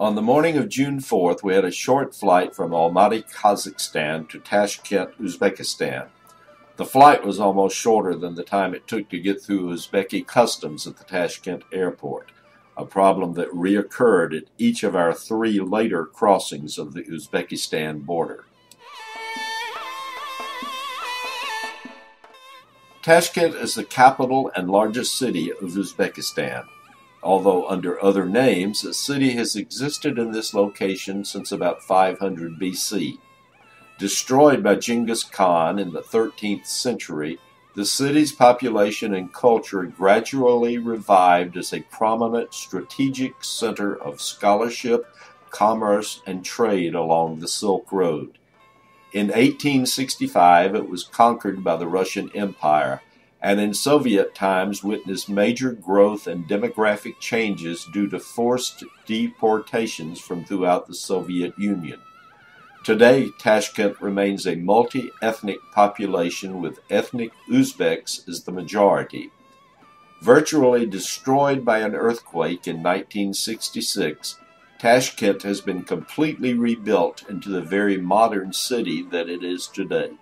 On the morning of June 4th, we had a short flight from Almaty, Kazakhstan to Tashkent, Uzbekistan. The flight was almost shorter than the time it took to get through Uzbeki customs at the Tashkent airport, a problem that reoccurred at each of our three later crossings of the Uzbekistan border. Tashkent is the capital and largest city of Uzbekistan. Although under other names, the city has existed in this location since about 500 BC. Destroyed by Genghis Khan in the 13th century, the city's population and culture gradually revived as a prominent strategic center of scholarship, commerce, and trade along the Silk Road. In 1865, it was conquered by the Russian Empire and in Soviet times witnessed major growth and demographic changes due to forced deportations from throughout the Soviet Union. Today, Tashkent remains a multi ethnic population with ethnic Uzbeks as the majority. Virtually destroyed by an earthquake in 1966, Tashkent has been completely rebuilt into the very modern city that it is today.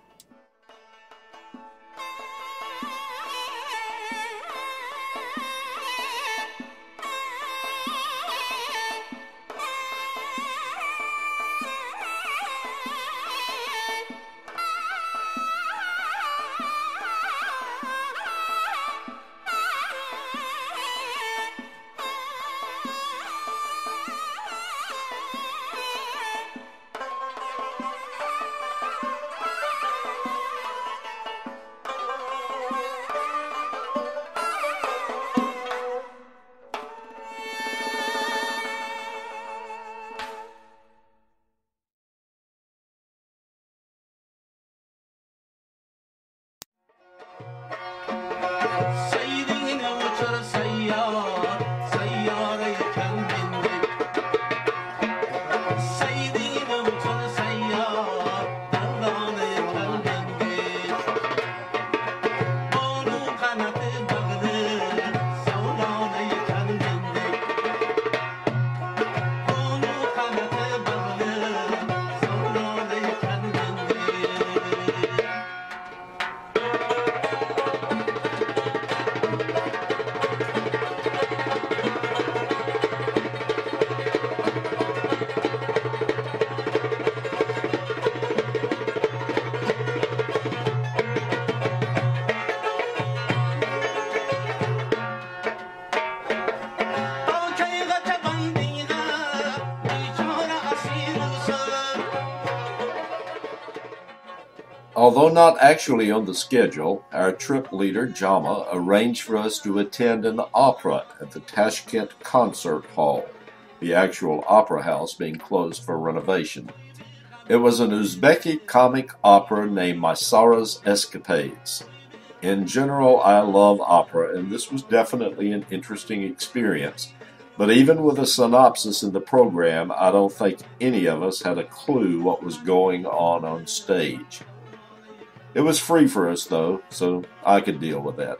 Although not actually on the schedule, our trip leader, Jama, arranged for us to attend an opera at the Tashkent Concert Hall, the actual opera house being closed for renovation. It was an Uzbeki comic opera named Maysara's Escapades. In general, I love opera, and this was definitely an interesting experience. But even with a synopsis in the program, I don't think any of us had a clue what was going on on stage. It was free for us, though, so I could deal with that.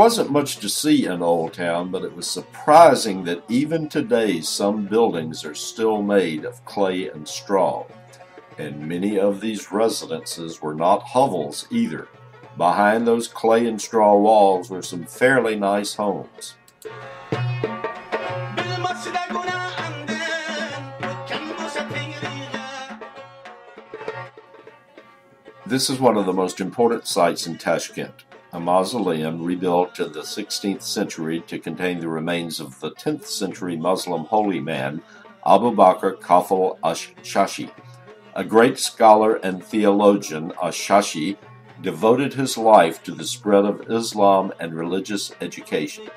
wasn't much to see in Old Town, but it was surprising that even today some buildings are still made of clay and straw. And many of these residences were not hovels either. Behind those clay and straw walls were some fairly nice homes. This is one of the most important sites in Tashkent a mausoleum rebuilt in the 16th century to contain the remains of the 10th century Muslim holy man Abu Bakr Kafal Ash-Shashi. A great scholar and theologian, Ash-Shashi devoted his life to the spread of Islam and religious education.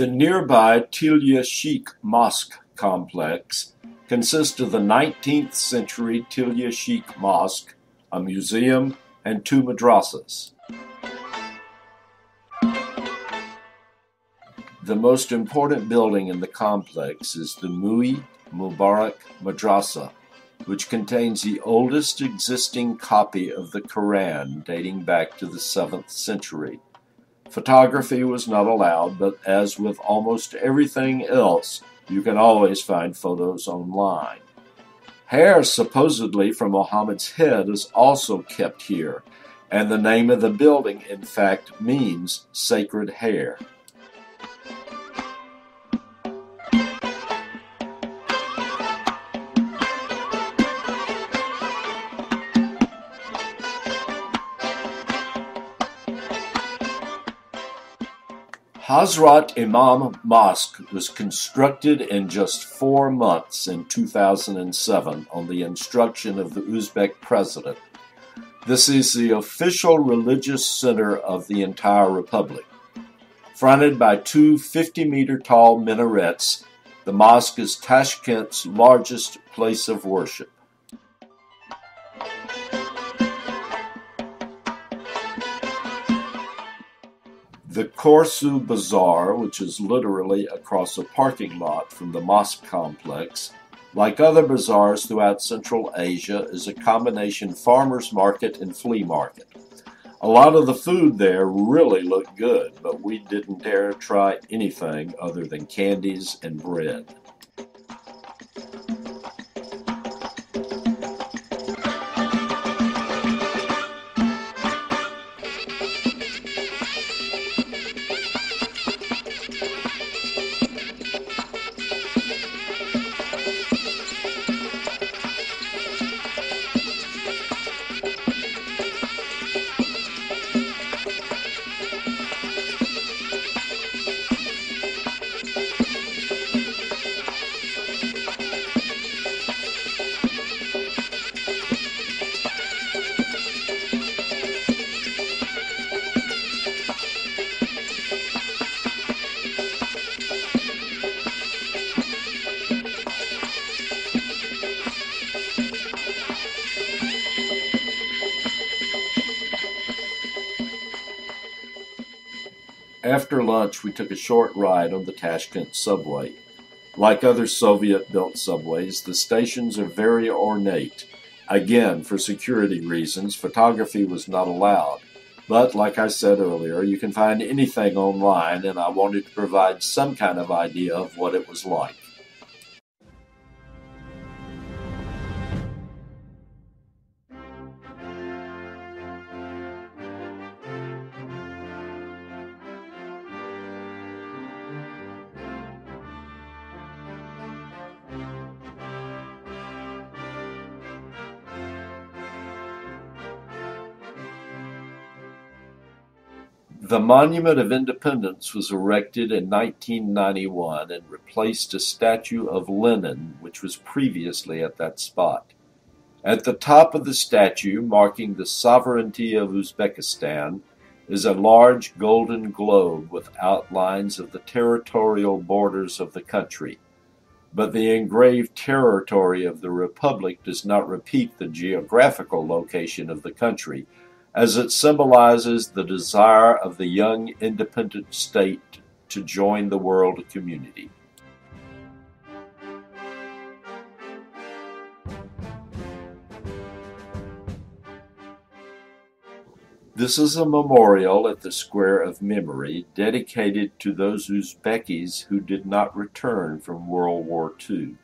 The nearby Tilya Sheikh Mosque complex consists of the 19th century Tilya Sheikh Mosque, a museum, and two madrasas. The most important building in the complex is the Mui Mubarak Madrasa, which contains the oldest existing copy of the Quran dating back to the 7th century. Photography was not allowed, but as with almost everything else, you can always find photos online. Hair supposedly from Muhammad's head is also kept here, and the name of the building, in fact, means sacred hair. Hazrat Imam Mosque was constructed in just four months in 2007 on the instruction of the Uzbek president. This is the official religious center of the entire republic. Fronted by two 50 meter tall minarets, the mosque is Tashkent's largest place of worship. The Chorsu Bazaar, which is literally across a parking lot from the mosque complex, like other bazaars throughout Central Asia, is a combination farmers market and flea market. A lot of the food there really looked good, but we didn't dare try anything other than candies and bread. After lunch, we took a short ride on the Tashkent subway. Like other Soviet built subways, the stations are very ornate. Again, for security reasons, photography was not allowed. But, like I said earlier, you can find anything online, and I wanted to provide some kind of idea of what it was like. The Monument of Independence was erected in 1991 and replaced a statue of Lenin which was previously at that spot. At the top of the statue, marking the sovereignty of Uzbekistan, is a large golden globe with outlines of the territorial borders of the country. But the engraved territory of the Republic does not repeat the geographical location of the country, as it symbolizes the desire of the young independent state to join the world community. This is a memorial at the Square of Memory dedicated to those Uzbekis who did not return from World War II.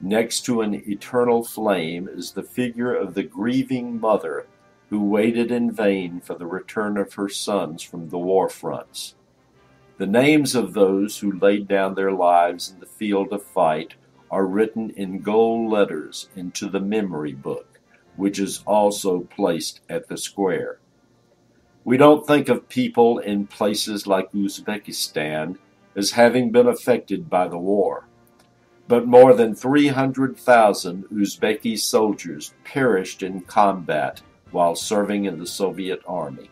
Next to an eternal flame is the figure of the grieving mother who waited in vain for the return of her sons from the war fronts. The names of those who laid down their lives in the field of fight are written in gold letters into the memory book, which is also placed at the square. We don't think of people in places like Uzbekistan as having been affected by the war. But more than 300,000 Uzbeki soldiers perished in combat while serving in the Soviet army.